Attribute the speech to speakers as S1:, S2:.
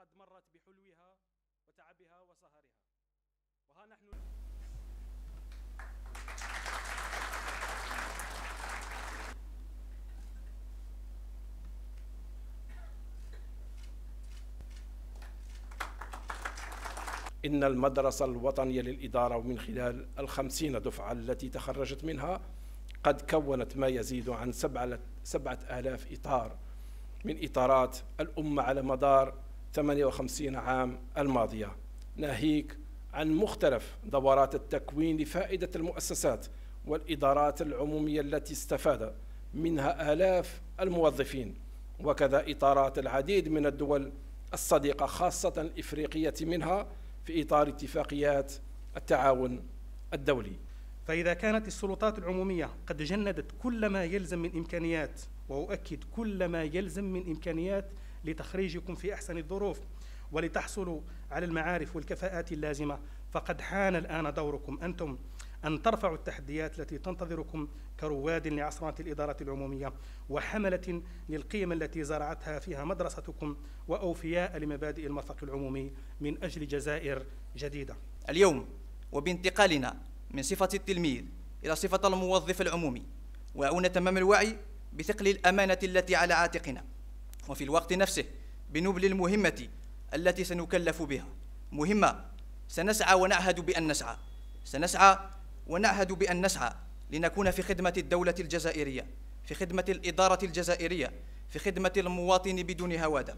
S1: الإدارات بحلوها وتعبها وسهرها وها نحن
S2: إن المدرسة الوطنية للإدارة ومن خلال الخمسين دفعة التي تخرجت منها قد كونت ما يزيد عن سبعة, سبعة آلاف إطار من إطارات الأمة على مدار 58 عام الماضية. ناهيك عن مختلف دورات التكوين لفائدة المؤسسات والإدارات العمومية التي استفاد منها آلاف الموظفين وكذا إطارات العديد من الدول الصديقة خاصة الإفريقية منها في إطار اتفاقيات التعاون الدولي.
S3: فإذا كانت السلطات العمومية قد جندت كل ما يلزم من إمكانيات وأؤكد كل ما يلزم من إمكانيات لتخريجكم في أحسن الظروف ولتحصلوا على المعارف والكفاءات اللازمة فقد حان الآن دوركم أنتم أن ترفعوا التحديات التي تنتظركم كرواد لعصرات الإدارة العمومية وحملة للقيم التي زرعتها فيها مدرستكم وأوفياء لمبادئ المرفق العمومي من أجل جزائر جديدة.
S4: اليوم وبانتقالنا من صفة التلميذ إلى صفة الموظف العمومي وعون تمام الوعي بثقل الأمانة التي على عاتقنا. وفي الوقت نفسه بنبل المهمة التي سنكلف بها. مهمة. سنسعى ونعهد بأن نسعى. سنسعى ونعهد بأن نسعى لنكون في خدمة الدولة الجزائرية في خدمة الإدارة الجزائرية في خدمة المواطن بدون هوادة